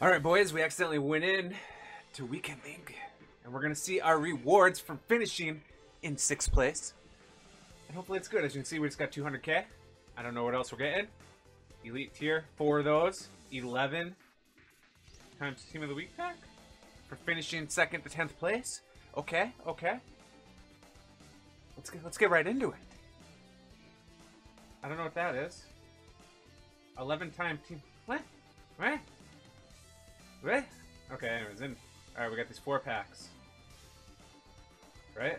All right, boys, we accidentally went in to Weekend League, and we're gonna see our rewards from finishing in sixth place. And hopefully it's good. As you can see, we just got 200k. I don't know what else we're getting. Elite tier, four of those. 11 times Team of the Week pack for finishing second to 10th place. Okay, okay. Let's get let's get right into it. I don't know what that is. 11 time team. What? What? What? Okay, anyways, in. Alright, we got these four packs. Right?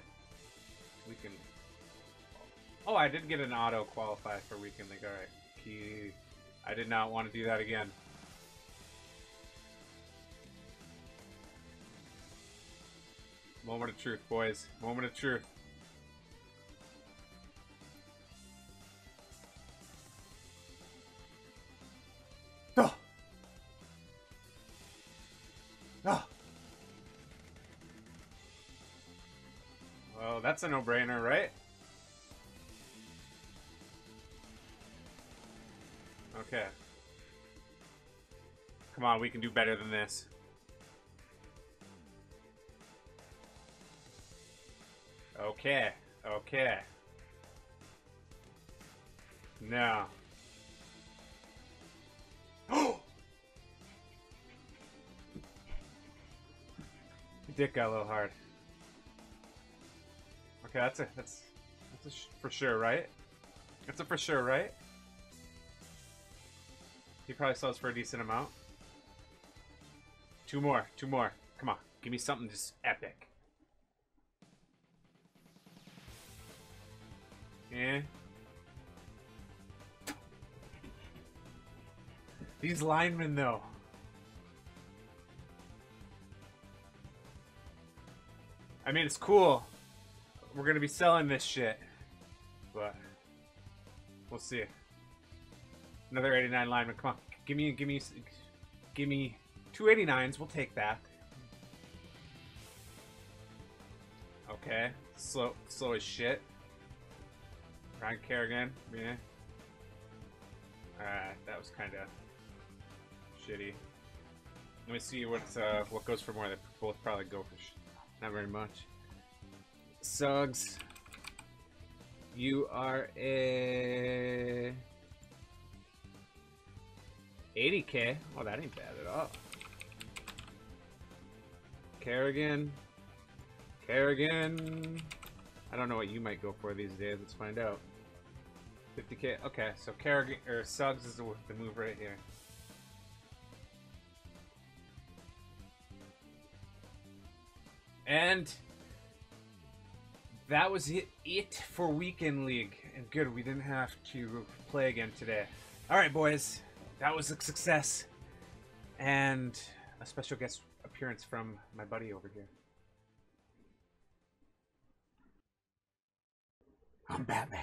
We can. Oh, I did get an auto qualify for Weekend League. Alright. Key. I did not want to do that again. Moment of truth, boys. Moment of truth. Oh. Well, that's a no-brainer, right? Okay. Come on, we can do better than this. Okay, okay. No. Dick got a little hard. Okay, that's a that's that's for sure, right? That's a for sure, right? He probably sells for a decent amount. Two more, two more. Come on, give me something just epic. Yeah. These linemen, though. I mean, it's cool. We're gonna be selling this shit, but we'll see. Another 89 lineman. Come on, give me, give me, give me two 89s. We'll take that. Okay, slow, slow as shit. Ryan Kerrigan, yeah. Alright, that was kind of shitty. Let me see what uh, what goes for more. They both probably go for not very much. Suggs, you are a 80k. Oh, that ain't bad at all. Kerrigan, Kerrigan. I don't know what you might go for these days. Let's find out. 50k. Okay, so Kerrigan or Suggs is the, the move right here. And that was it, it for Weekend League. And good, we didn't have to play again today. All right, boys, that was a success. And a special guest appearance from my buddy over here. I'm Batman.